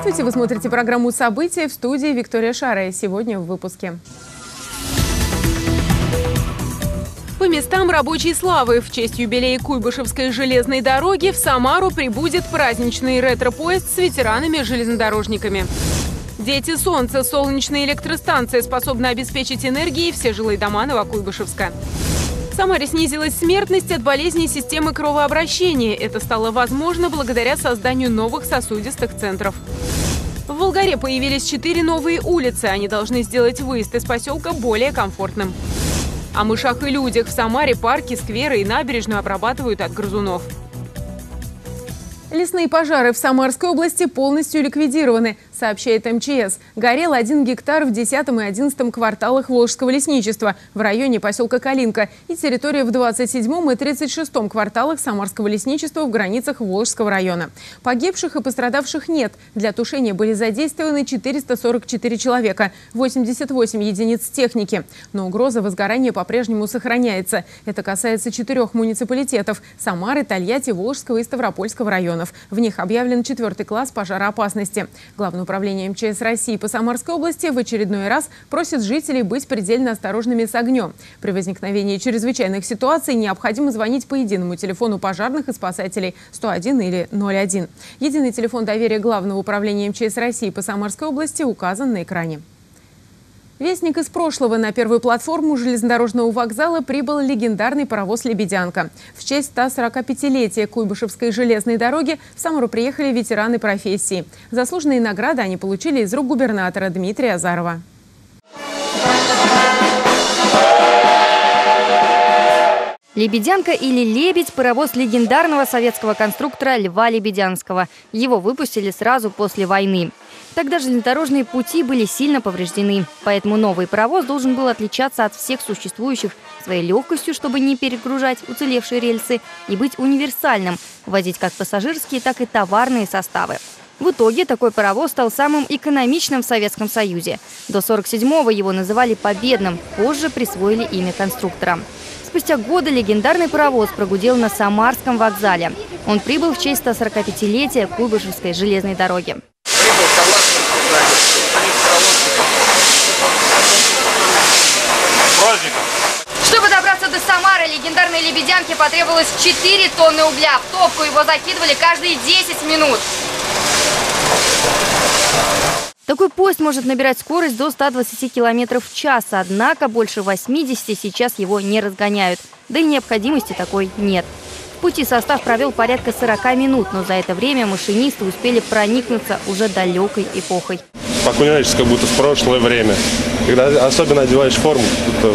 Здравствуйте, вы смотрите программу «События» в студии Виктория Шарая. Сегодня в выпуске. По местам рабочей славы в честь юбилея Куйбышевской железной дороги в Самару прибудет праздничный ретро-поезд с ветеранами-железнодорожниками. Дети солнца. Солнечная электростанция способна обеспечить энергией все жилые дома Новокуйбышевска. В Самаре снизилась смертность от болезней системы кровообращения. Это стало возможно благодаря созданию новых сосудистых центров. В Волгаре появились четыре новые улицы. Они должны сделать выезд из поселка более комфортным. О мышах и людях в Самаре парки, скверы и набережную обрабатывают от грызунов. Лесные пожары в Самарской области полностью ликвидированы сообщает МЧС. Горел один гектар в 10 и 11 кварталах Волжского лесничества в районе поселка Калинка и территория в 27 и 36 кварталах Самарского лесничества в границах Волжского района. Погибших и пострадавших нет. Для тушения были задействованы 444 человека, 88 единиц техники. Но угроза возгорания по-прежнему сохраняется. Это касается четырех муниципалитетов – Самары, Тольятти, Волжского и Ставропольского районов. В них объявлен четвертый класс пожароопасности. Главное управление МЧС России по Самарской области в очередной раз просит жителей быть предельно осторожными с огнем. При возникновении чрезвычайных ситуаций необходимо звонить по единому телефону пожарных и спасателей 101 или 01. Единый телефон доверия Главного управления МЧС России по Самарской области указан на экране. Вестник из прошлого на первую платформу железнодорожного вокзала прибыл легендарный паровоз «Лебедянка». В честь 145-летия Куйбышевской железной дороги в Самару приехали ветераны профессии. Заслуженные награды они получили из рук губернатора Дмитрия Азарова. «Лебедянка» или «Лебедь» – паровоз легендарного советского конструктора Льва Лебедянского. Его выпустили сразу после войны. Тогда железнодорожные пути были сильно повреждены, поэтому новый паровоз должен был отличаться от всех существующих своей легкостью, чтобы не перегружать уцелевшие рельсы, и быть универсальным, возить как пассажирские, так и товарные составы. В итоге такой паровоз стал самым экономичным в Советском Союзе. До 47-го его называли «победным», позже присвоили имя конструктора. Спустя годы легендарный паровоз прогудел на Самарском вокзале. Он прибыл в честь 145-летия Куйбышевской железной дороги праздником! Чтобы добраться до Самары, легендарной лебедянке потребовалось 4 тонны угля. В топку его закидывали каждые 10 минут. Такой поезд может набирать скорость до 120 км в час, однако больше 80 сейчас его не разгоняют. Да и необходимости такой нет. В пути состав провел порядка 40 минут, но за это время машинисты успели проникнуться уже далекой эпохой. Покуняешься как будто в прошлое время. Когда особенно одеваешь форму, это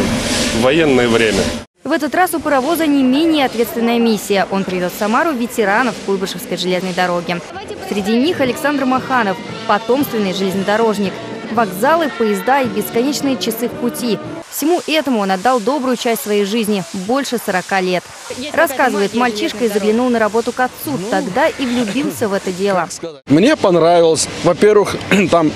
военное время. В этот раз у паровоза не менее ответственная миссия. Он привез в Самару ветеранов Куйбышевской железной дороги. Среди них Александр Маханов, потомственный железнодорожник. Вокзалы, поезда и бесконечные часы в пути. Всему этому он отдал добрую часть своей жизни – больше 40 лет. Рассказывает, мальчишка и заглянул на работу к отцу. Тогда и влюбился в это дело. Мне понравилось. Во-первых, там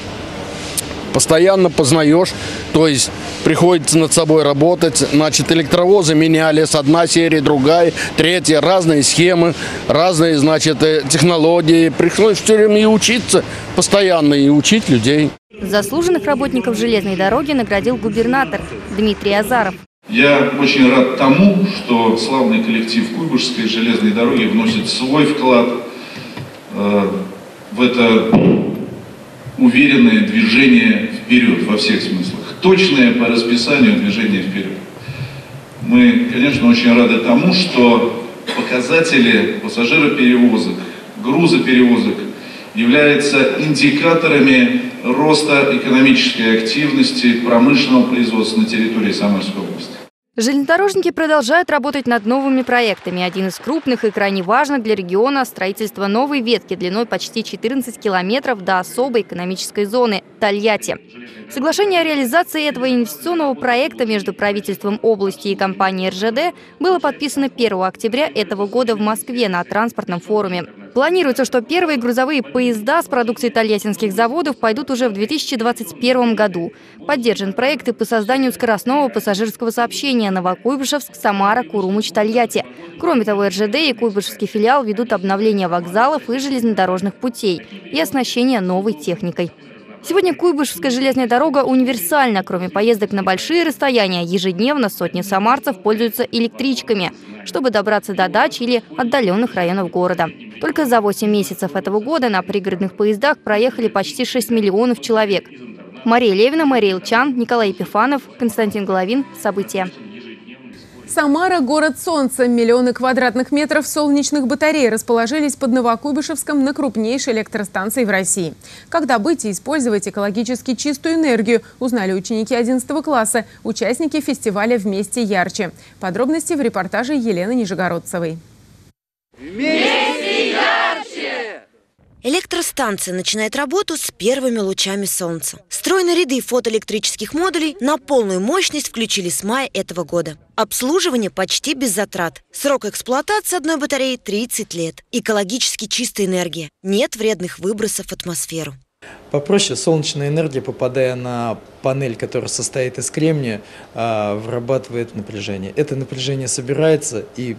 постоянно познаешь, то есть приходится над собой работать. Значит, электровозы меняли с одна серия, другая, третья, разные схемы, разные, значит, э, технологии. Приходится все время и учиться постоянно, и учить людей. Заслуженных работников железной дороги наградил губернатор Дмитрий Азаров. Я очень рад тому, что славный коллектив Куйбышской железной дороги вносит свой вклад э, в это уверенное движение вперед во всех смыслах. Точное по расписанию движение вперед. Мы, конечно, очень рады тому, что показатели пассажироперевозок, грузоперевозок являются индикаторами роста экономической активности промышленного производства на территории Самарской области. Железнодорожники продолжают работать над новыми проектами. Один из крупных и крайне важных для региона – строительство новой ветки длиной почти 14 километров до особой экономической зоны – Тольятти. Соглашение о реализации этого инвестиционного проекта между правительством области и компанией РЖД было подписано 1 октября этого года в Москве на транспортном форуме. Планируется, что первые грузовые поезда с продукцией тольяттинских заводов пойдут уже в 2021 году. Поддержан проект и по созданию скоростного пассажирского сообщения Новокуйбышевск, Самара, Курумыч, Тольятти. Кроме того, РЖД и Куйбышевский филиал ведут обновление вокзалов и железнодорожных путей и оснащение новой техникой. Сегодня Куйбышевская железная дорога универсальна. Кроме поездок на большие расстояния, ежедневно сотни самарцев пользуются электричками, чтобы добраться до дач или отдаленных районов города. Только за 8 месяцев этого года на пригородных поездах проехали почти 6 миллионов человек. Мария Левина, Мария Илчан, Николай Епифанов, Константин Головин. События. Самара – город солнца. Миллионы квадратных метров солнечных батарей расположились под Новокуйбышевском на крупнейшей электростанции в России. Как добыть и использовать экологически чистую энергию, узнали ученики 11 класса, участники фестиваля «Вместе ярче». Подробности в репортаже Елены Нижегородцевой. Вместе! Электростанция начинает работу с первыми лучами солнца. Стройные ряды фотоэлектрических модулей на полную мощность включили с мая этого года. Обслуживание почти без затрат. Срок эксплуатации одной батареи 30 лет. Экологически чистая энергия. Нет вредных выбросов в атмосферу. Попроще, солнечная энергия, попадая на панель, которая состоит из кремния, а, вырабатывает напряжение. Это напряжение собирается и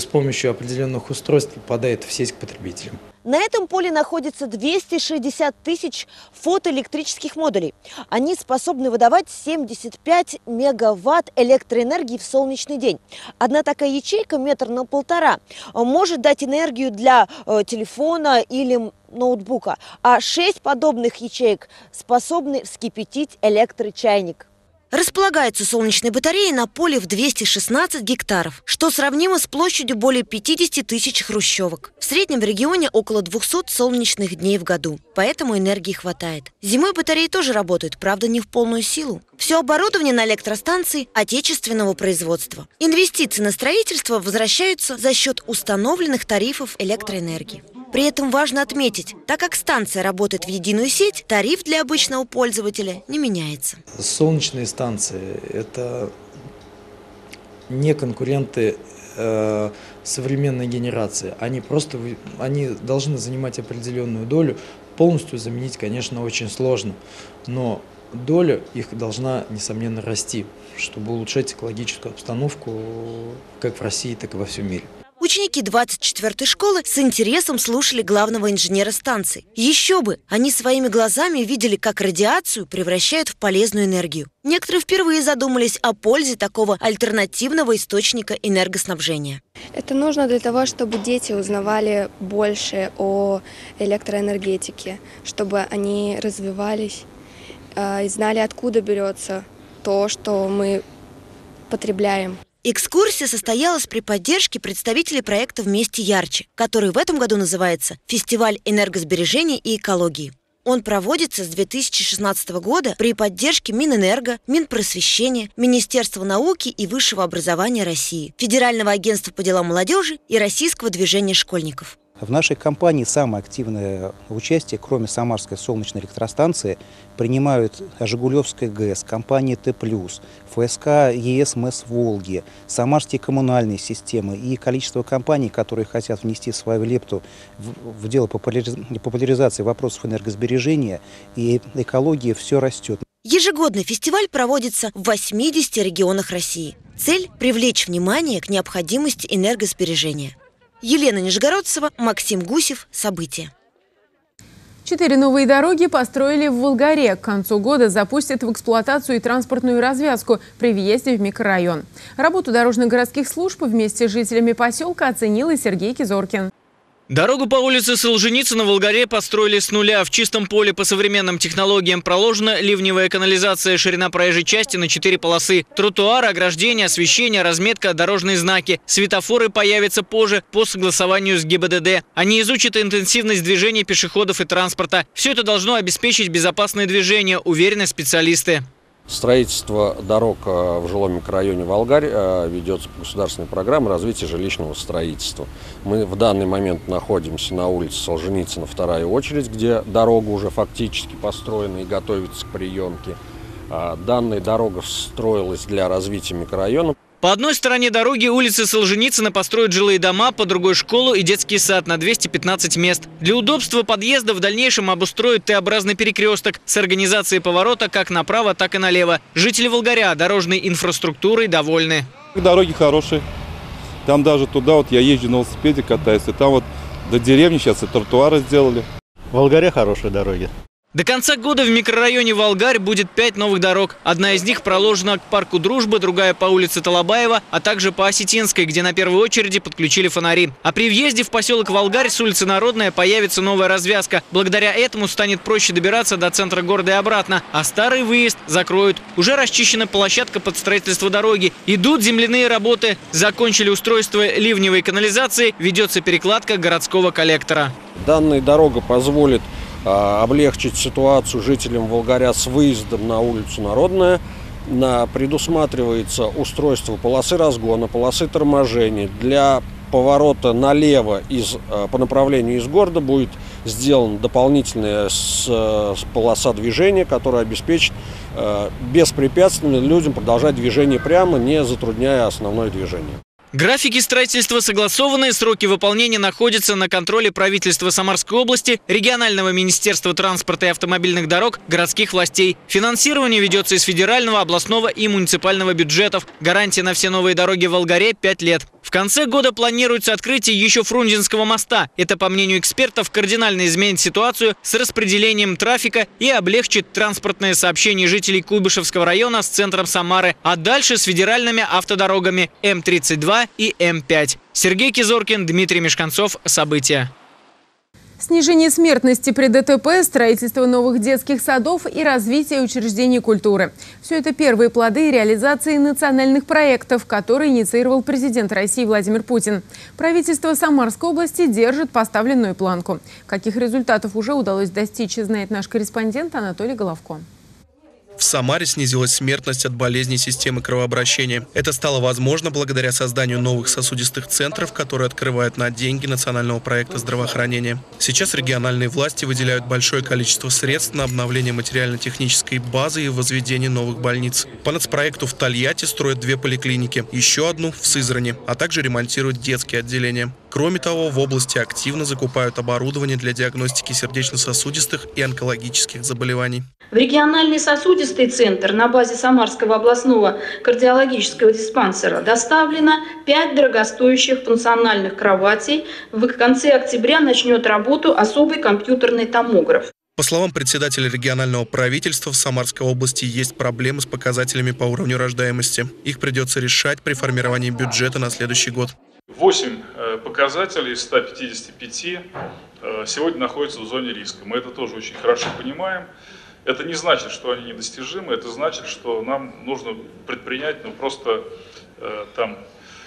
с помощью определенных устройств попадает в сеть к потребителям. На этом поле находится 260 тысяч фотоэлектрических модулей. Они способны выдавать 75 мегаватт электроэнергии в солнечный день. Одна такая ячейка, метр на полтора, может дать энергию для э, телефона или ноутбука, а шесть подобных ячеек способны вскипятить электрочайник. Располагаются солнечные батареи на поле в 216 гектаров, что сравнимо с площадью более 50 тысяч хрущевок. В среднем в регионе около 200 солнечных дней в году, поэтому энергии хватает. Зимой батареи тоже работают, правда не в полную силу. Все оборудование на электростанции отечественного производства. Инвестиции на строительство возвращаются за счет установленных тарифов электроэнергии. При этом важно отметить, так как станция работает в единую сеть, тариф для обычного пользователя не меняется. Солнечные станции – это не конкуренты э, современной генерации. Они просто они должны занимать определенную долю. Полностью заменить, конечно, очень сложно. Но доля их должна, несомненно, расти, чтобы улучшать экологическую обстановку как в России, так и во всем мире. Ученики 24-й школы с интересом слушали главного инженера станции. Еще бы! Они своими глазами видели, как радиацию превращают в полезную энергию. Некоторые впервые задумались о пользе такого альтернативного источника энергоснабжения. Это нужно для того, чтобы дети узнавали больше о электроэнергетике, чтобы они развивались и знали, откуда берется то, что мы потребляем. Экскурсия состоялась при поддержке представителей проекта «Вместе ярче», который в этом году называется «Фестиваль энергосбережения и экологии». Он проводится с 2016 года при поддержке Минэнерго, Минпросвещения, Министерства науки и высшего образования России, Федерального агентства по делам молодежи и Российского движения школьников. В нашей компании самое активное участие, кроме Самарской солнечной электростанции, принимают Жигулевская ГЭС, компания Т+, ФСК ЕС МЭС Волги, Самарские коммунальные системы и количество компаний, которые хотят внести свою лепту в, в дело популяризации вопросов энергосбережения и экологии, все растет. Ежегодный фестиваль проводится в 80 регионах России. Цель – привлечь внимание к необходимости энергосбережения. Елена Нижегородцева, Максим Гусев. События. Четыре новые дороги построили в Волгаре. К концу года запустят в эксплуатацию и транспортную развязку при въезде в микрорайон. Работу дорожных городских служб вместе с жителями поселка оценил и Сергей Кизоркин. Дорогу по улице Солженицына в Волгаре построили с нуля. В чистом поле по современным технологиям проложена ливневая канализация, ширина проезжей части на 4 полосы. Тротуары, ограждение, освещение, разметка, дорожные знаки. Светофоры появятся позже по согласованию с ГИБДД. Они изучат интенсивность движения пешеходов и транспорта. Все это должно обеспечить безопасное движение, уверены специалисты. Строительство дорог э, в жилом микрорайоне Волгарь э, ведется по государственной программе развития жилищного строительства. Мы в данный момент находимся на улице Солженицына, вторая очередь, где дорога уже фактически построена и готовится к приемке. А, данная дорога строилась для развития микрорайона. По одной стороне дороги улицы Солженицына построят жилые дома, по другой – школу и детский сад на 215 мест. Для удобства подъезда в дальнейшем обустроят Т-образный перекресток с организацией поворота как направо, так и налево. Жители Волгаря дорожной инфраструктурой довольны. Дороги хорошие. Там даже туда вот я езжу на велосипеде катаюсь, и там вот до деревни сейчас и тротуары сделали. В Волгаре хорошие дороги. До конца года в микрорайоне Волгарь будет пять новых дорог. Одна из них проложена к парку Дружбы, другая по улице Талабаева, а также по Осетинской, где на первой очереди подключили фонари. А при въезде в поселок Волгарь с улицы Народная появится новая развязка. Благодаря этому станет проще добираться до центра города и обратно. А старый выезд закроют. Уже расчищена площадка под строительство дороги. Идут земляные работы. Закончили устройство ливневой канализации. Ведется перекладка городского коллектора. Данная дорога позволит облегчить ситуацию жителям Волгаря с выездом на улицу Народная. На, предусматривается устройство полосы разгона, полосы торможения. Для поворота налево из, а, по направлению из города будет сделана дополнительная с, с полоса движения, которая обеспечит э, беспрепятственно людям продолжать движение прямо, не затрудняя основное движение. Графики строительства согласованы, сроки выполнения находятся на контроле правительства Самарской области, регионального министерства транспорта и автомобильных дорог, городских властей. Финансирование ведется из федерального, областного и муниципального бюджетов. Гарантия на все новые дороги в Волгаре – 5 лет. Конце года планируется открытие еще Фрунзенского моста. Это, по мнению экспертов, кардинально изменит ситуацию с распределением трафика и облегчит транспортное сообщение жителей Куйбышевского района с центром Самары, а дальше с федеральными автодорогами М-32 и М5. Сергей Кизоркин, Дмитрий Мешканцов. События. Снижение смертности при ДТП, строительство новых детских садов и развитие учреждений культуры. Все это первые плоды реализации национальных проектов, которые инициировал президент России Владимир Путин. Правительство Самарской области держит поставленную планку. Каких результатов уже удалось достичь, знает наш корреспондент Анатолий Головко. В Самаре снизилась смертность от болезней системы кровообращения. Это стало возможно благодаря созданию новых сосудистых центров, которые открывают на деньги национального проекта здравоохранения. Сейчас региональные власти выделяют большое количество средств на обновление материально-технической базы и возведение новых больниц. По нацпроекту в Тольятти строят две поликлиники, еще одну в Сызрани, а также ремонтируют детские отделения. Кроме того, в области активно закупают оборудование для диагностики сердечно-сосудистых и онкологических заболеваний. В региональной сосудистой 11 центр на базе Самарского областного кардиологического диспансера доставлено 5 дорогостоящих функциональных кроватей. В конце октября начнет работу особый компьютерный томограф. По словам председателя регионального правительства, в Самарской области есть проблемы с показателями по уровню рождаемости. Их придется решать при формировании бюджета на следующий год. 8 э, показателей из 155 э, сегодня находятся в зоне риска. Мы это тоже очень хорошо понимаем. Это не значит, что они недостижимы, это значит, что нам нужно предпринять ну, просто э, там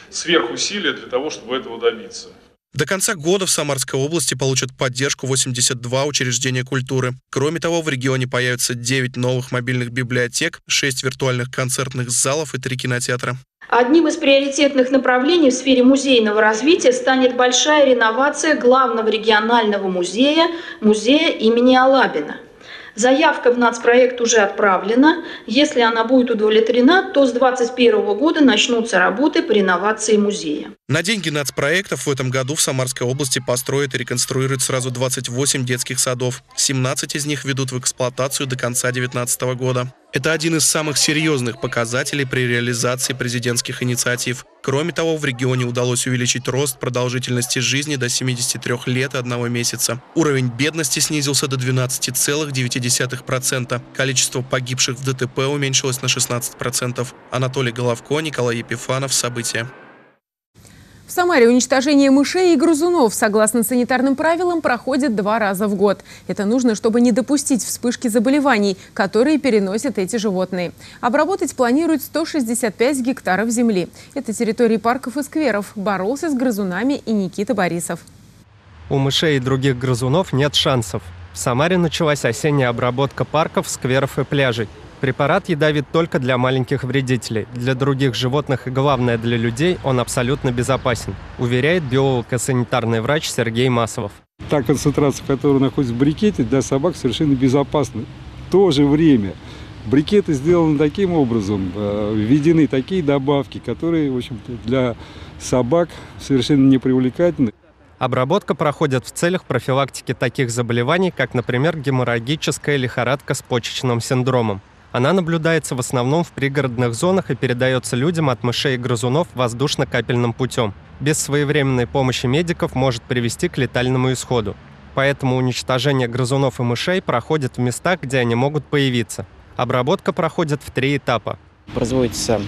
сверхусилия для того, чтобы этого добиться. До конца года в Самарской области получат поддержку 82 учреждения культуры. Кроме того, в регионе появится 9 новых мобильных библиотек, 6 виртуальных концертных залов и 3 кинотеатра. Одним из приоритетных направлений в сфере музейного развития станет большая реновация главного регионального музея, музея имени Алабина. Заявка в нацпроект уже отправлена. Если она будет удовлетворена, то с 2021 года начнутся работы по реновации музея. На деньги нацпроектов в этом году в Самарской области построят и реконструируют сразу 28 детских садов. 17 из них ведут в эксплуатацию до конца 2019 года. Это один из самых серьезных показателей при реализации президентских инициатив. Кроме того, в регионе удалось увеличить рост продолжительности жизни до 73 лет и одного месяца. Уровень бедности снизился до 12,9%. Количество погибших в ДТП уменьшилось на 16%. Анатолий Головко, Николай Епифанов. События. В Самаре уничтожение мышей и грызунов, согласно санитарным правилам, проходит два раза в год. Это нужно, чтобы не допустить вспышки заболеваний, которые переносят эти животные. Обработать планируют 165 гектаров земли. Это территории парков и скверов. Боролся с грызунами и Никита Борисов. У мышей и других грызунов нет шансов. В Самаре началась осенняя обработка парков, скверов и пляжей. Препарат ядовит только для маленьких вредителей. Для других животных и, главное, для людей он абсолютно безопасен, уверяет биолог и санитарный врач Сергей Масовов. Та концентрация, которая находится в брикете, для собак совершенно безопасна. В то же время брикеты сделаны таким образом, э, введены такие добавки, которые, в общем для собак совершенно непривлекательны. Обработка проходит в целях профилактики таких заболеваний, как, например, геморрагическая лихорадка с почечным синдромом. Она наблюдается в основном в пригородных зонах и передается людям от мышей и грызунов воздушно-капельным путем. Без своевременной помощи медиков может привести к летальному исходу. Поэтому уничтожение грызунов и мышей проходит в местах, где они могут появиться. Обработка проходит в три этапа. Производится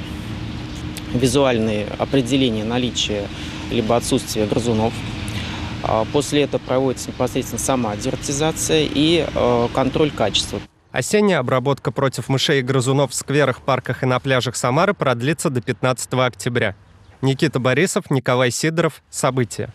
визуальные определения наличия либо отсутствия грызунов. А после этого проводится непосредственно сама дератизация и э, контроль качества. Осенняя обработка против мышей и грызунов в скверах, парках и на пляжах Самары продлится до 15 октября. Никита Борисов, Николай Сидоров. События.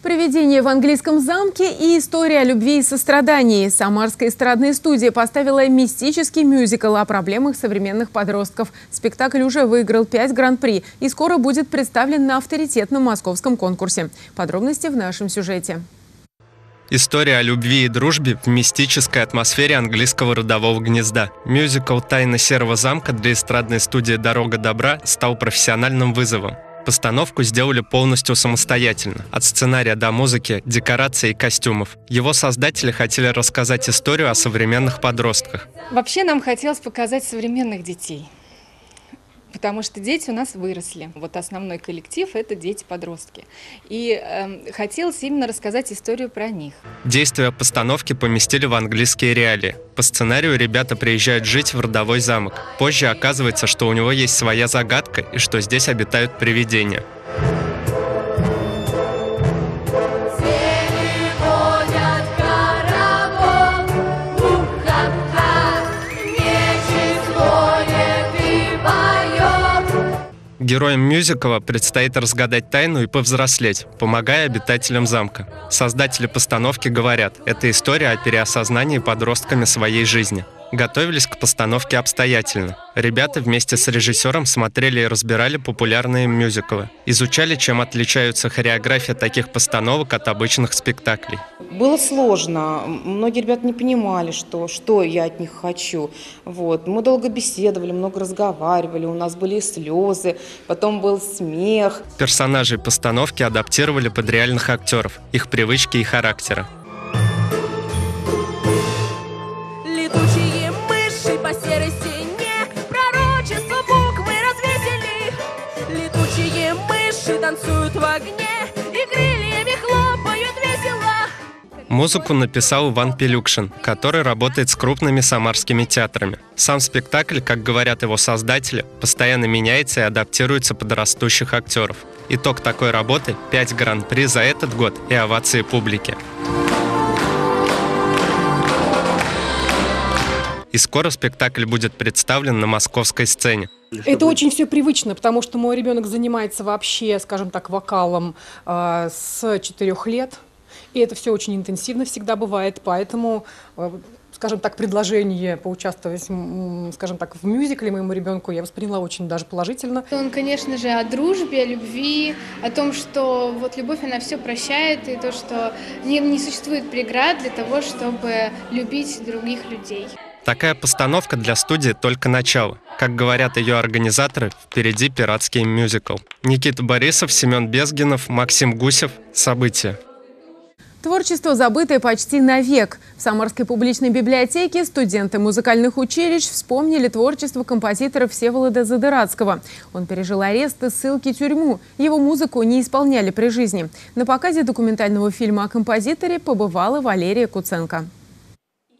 Привидение в английском замке и история о любви и сострадании. Самарская эстрадная студия поставила мистический мюзикл о проблемах современных подростков. Спектакль уже выиграл 5 гран-при и скоро будет представлен на авторитетном московском конкурсе. Подробности в нашем сюжете. История о любви и дружбе в мистической атмосфере английского родового гнезда. Мюзикл «Тайна серого замка» для эстрадной студии «Дорога добра» стал профессиональным вызовом. Постановку сделали полностью самостоятельно. От сценария до музыки, декораций и костюмов. Его создатели хотели рассказать историю о современных подростках. Вообще нам хотелось показать современных детей потому что дети у нас выросли. Вот основной коллектив – это дети-подростки. И э, хотелось именно рассказать историю про них. Действия постановки поместили в английские реалии. По сценарию ребята приезжают жить в родовой замок. Позже оказывается, что у него есть своя загадка и что здесь обитают привидения. Героям мюзикла предстоит разгадать тайну и повзрослеть, помогая обитателям замка. Создатели постановки говорят, это история о переосознании подростками своей жизни готовились к постановке обстоятельно. Ребята вместе с режиссером смотрели и разбирали популярные мюзиклы. Изучали, чем отличаются хореография таких постановок от обычных спектаклей. Было сложно. Многие ребята не понимали, что, что я от них хочу. Вот. Мы долго беседовали, много разговаривали, у нас были слезы, потом был смех. Персонажей постановки адаптировали под реальных актеров, их привычки и характеры. Музыку написал Иван Пелюкшин, который работает с крупными самарскими театрами. Сам спектакль, как говорят его создатели, постоянно меняется и адаптируется под растущих актеров. Итог такой работы – 5 гран-при за этот год и овации публики. И скоро спектакль будет представлен на московской сцене. Это очень все привычно, потому что мой ребенок занимается вообще, скажем так, вокалом э, с четырех лет. И это все очень интенсивно всегда бывает, поэтому э, скажем так, предложение поучаствовать, скажем так, в мюзикле моему ребенку я восприняла очень даже положительно. Он, конечно же, о дружбе, о любви, о том, что вот любовь, она все прощает, и то, что не, не существует преград для того, чтобы любить других людей. Такая постановка для студии только начало. Как говорят ее организаторы, впереди пиратский мюзикл. Никита Борисов, Семен Безгинов, Максим Гусев. События. Творчество, забытое почти навек. В Самарской публичной библиотеке студенты музыкальных училищ вспомнили творчество композитора Всеволода Задыратского. Он пережил арест и ссылки тюрьму. Его музыку не исполняли при жизни. На показе документального фильма о композиторе побывала Валерия Куценко.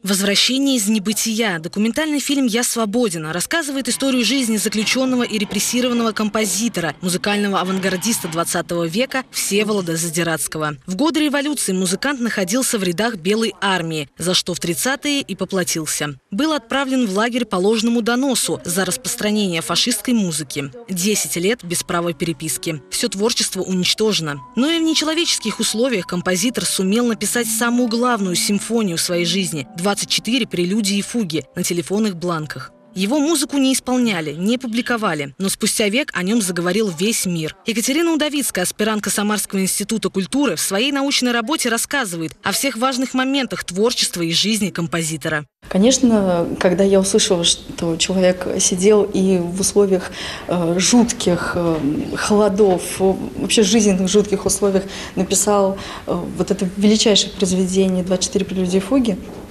«Возвращение из небытия» – документальный фильм «Я свободен» рассказывает историю жизни заключенного и репрессированного композитора, музыкального авангардиста 20 века Всеволода Задиратского. В годы революции музыкант находился в рядах Белой армии, за что в 30-е и поплатился. Был отправлен в лагерь по ложному доносу за распространение фашистской музыки. Десять лет без права переписки. Все творчество уничтожено. Но и в нечеловеческих условиях композитор сумел написать самую главную симфонию своей жизни – 24 прелюдии и фуги на телефонных бланках. Его музыку не исполняли, не публиковали, но спустя век о нем заговорил весь мир. Екатерина Удовицкая, аспирантка Самарского института культуры, в своей научной работе рассказывает о всех важных моментах творчества и жизни композитора. Конечно, когда я услышала, что человек сидел и в условиях э, жутких э, холодов, вообще жизненных жутких условиях написал э, вот это величайшее произведение «24 прелюдии фуги», э,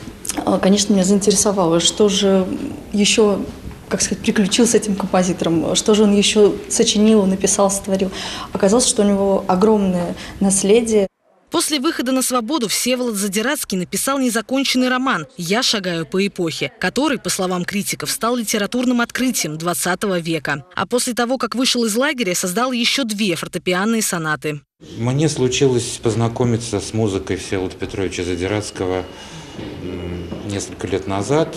конечно, меня заинтересовало, что же еще как сказать, приключил с этим композитором, что же он еще сочинил, написал, сотворил. Оказалось, что у него огромное наследие. После выхода на свободу Всеволод Задирацкий написал незаконченный роман «Я шагаю по эпохе», который, по словам критиков, стал литературным открытием 20 века. А после того, как вышел из лагеря, создал еще две фортепианные сонаты. Мне случилось познакомиться с музыкой Всеволода Петровича Задирацкого несколько лет назад,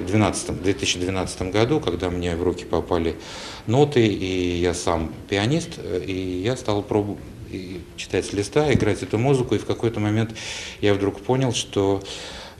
в 2012, 2012 году, когда мне в руки попали ноты, и я сам пианист, и я стал пробовать читать с листа, играть эту музыку, и в какой-то момент я вдруг понял, что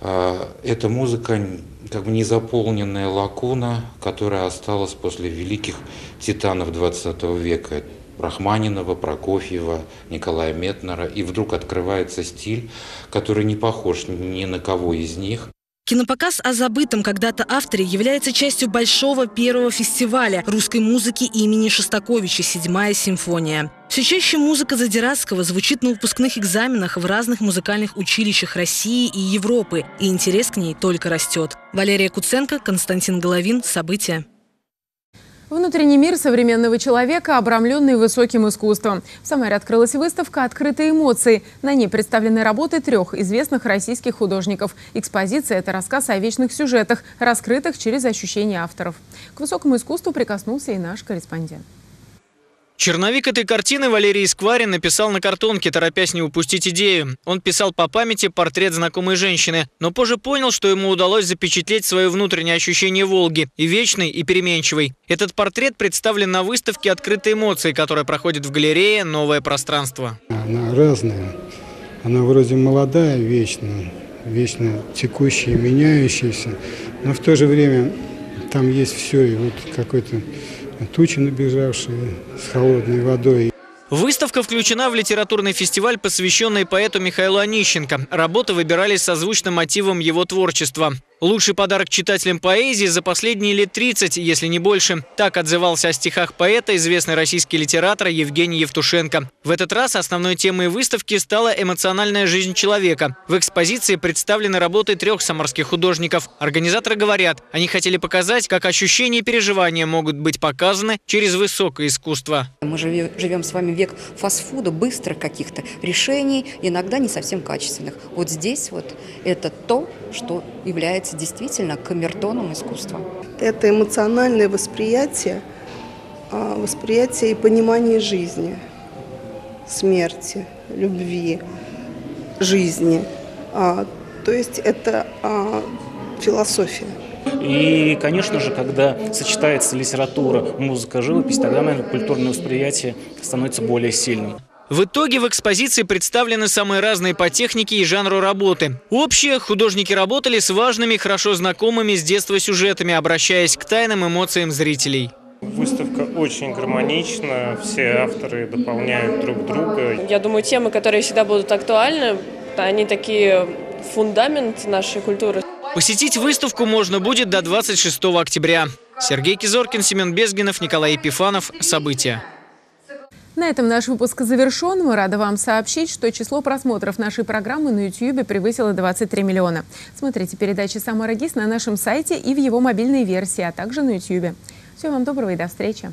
э, эта музыка как бы незаполненная лакуна, которая осталась после великих титанов 20 века. Рахманинова, Прокофьева, Николая Метнера, и вдруг открывается стиль, который не похож ни на кого из них. Кинопоказ о забытом когда-то авторе является частью большого первого фестиваля русской музыки имени Шостаковича «Седьмая симфония». Все чаще музыка Задиратского звучит на выпускных экзаменах в разных музыкальных училищах России и Европы, и интерес к ней только растет. Валерия Куценко, Константин Головин. События. Внутренний мир современного человека, обрамленный высоким искусством. В Самаре открылась выставка «Открытые эмоции». На ней представлены работы трех известных российских художников. Экспозиция – это рассказ о вечных сюжетах, раскрытых через ощущения авторов. К высокому искусству прикоснулся и наш корреспондент. Черновик этой картины Валерий Скварин написал на картонке, торопясь не упустить идею. Он писал по памяти портрет знакомой женщины, но позже понял, что ему удалось запечатлеть свое внутреннее ощущение Волги, и вечной, и переменчивой. Этот портрет представлен на выставке «Открытые эмоции», которая проходит в галерее «Новое пространство». Она разная. Она вроде молодая, вечно, вечно текущая, меняющаяся, но в то же время там есть все, и вот какой-то тучи набежавшие с холодной водой. Выставка включена в литературный фестиваль, посвященный поэту Михаилу Онищенко. Работы выбирались созвучно мотивам его творчества. Лучший подарок читателям поэзии за последние лет 30, если не больше. Так отзывался о стихах поэта известный российский литератор Евгений Евтушенко. В этот раз основной темой выставки стала эмоциональная жизнь человека. В экспозиции представлены работы трех самарских художников. Организаторы говорят, они хотели показать, как ощущения и переживания могут быть показаны через высокое искусство. Мы живем с вами век фастфуда, быстрых каких-то решений, иногда не совсем качественных. Вот здесь вот это то, что является действительно камертоном искусства. Это эмоциональное восприятие, а, восприятие и понимание жизни, смерти, любви, жизни. А, то есть это а, философия. И, конечно же, когда сочетается литература, музыка, живопись, тогда, наверное, культурное восприятие становится более сильным. В итоге в экспозиции представлены самые разные по технике и жанру работы. Общее, художники работали с важными, хорошо знакомыми с детства сюжетами, обращаясь к тайным эмоциям зрителей. Выставка очень гармонична, все авторы дополняют друг друга. Я думаю, темы, которые всегда будут актуальны, они такие фундамент нашей культуры. Посетить выставку можно будет до 26 октября. Сергей Кизоркин, Семен Безгинов, Николай Епифанов. События. На этом наш выпуск завершен. Мы рады вам сообщить, что число просмотров нашей программы на YouTube превысило 23 миллиона. Смотрите передачи «Самара ГИС» на нашем сайте и в его мобильной версии, а также на YouTube. Всего вам доброго и до встречи.